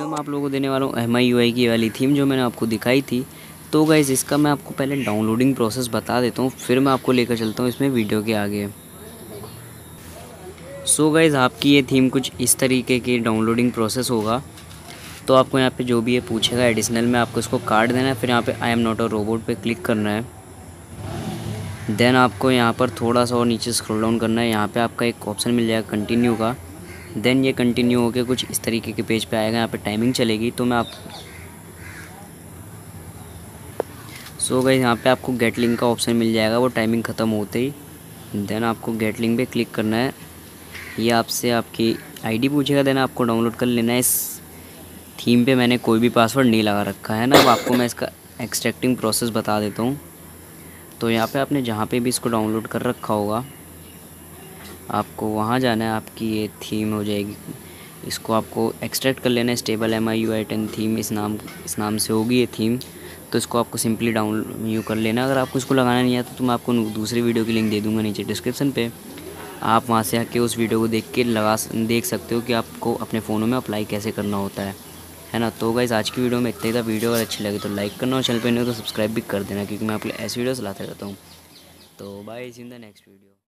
में आप लोगों को देने वाला हूँ एम आई की वाली थीम जो मैंने आपको दिखाई थी। तो गाइज़ इसका मैं आपको पहले डाउनलोडिंग प्रोसेस बता देता हूँ, फिर मैं आपको लेकर चलता हूँ इसमें वीडियो के आगे। सो so गाइज़ आपकी ये थीम कुछ इस तरीके की डाउनलोडिंग प्रोसेस होगा। तो आपको यहाँ पे जो भी ये पूछेगा एडिशनल में आपको इसको कार्ड देना है, फिर यहाँ पे I am not a robot पे क्लिक करना है। देन आपको यहाँ पर थोड़ा सा और नीचे स्क्रॉल डाउन करना है, यहाँ पे आपका एक ऑप्शन मिल जाएगा कंटिन्यू का। देन ये कंटिन्यू होकर कुछ इस तरीके के पेज पे आएगा, यहाँ पे टाइमिंग चलेगी तो मैं आप सो गई यहाँ पे आपको गेट लिंक का ऑप्शन मिल जाएगा, वो टाइमिंग ख़त्म होते ही। देन आपको गेट लिंक पे क्लिक करना है। ये आपसे आपकी आईडी पूछेगा देना आपको डाउनलोड कर लेना है। इस थीम पे मैंने कोई भी पासवर्ड नहीं लगा रखा है ना। अब आपको मैं इसका एक्सट्रैक्टिंग प्रोसेस बता देता हूँ। तो यहाँ पे आपने जहाँ पे भी इसको डाउनलोड कर रखा होगा, आपको वहाँ जाना है। आपकी ये थीम हो जाएगी। इसको आपको एक्सट्रैक्ट कर लेना है। Stable M I U I ten theme इस नाम इस नाम से होगी ये थीम तो इसको आपको सिंपली डाउन यू कर लेना। अगर आपको इसको लगाना नहीं आता तो मैं आपको दूसरी वीडियो की लिंक दे दूँगा नीचे डिस्क्रिप्शन पे। आप वहाँ से आके उस वीडियो को देख के लगा देख सकते हो कि आपको अपने फ़ोनों में अप्लाई कैसे करना होता है। है ना? तो गाइज़ आज की वीडियो में इतना ही था। वीडियो अगर अच्छी लगे तो लाइक करना और चैनल पर नहीं हो तो सब्सक्राइब भी कर देना, क्योंकि मैं आपके ऐसी वीडियोस लाते रहता हूँ। तो bye in the next video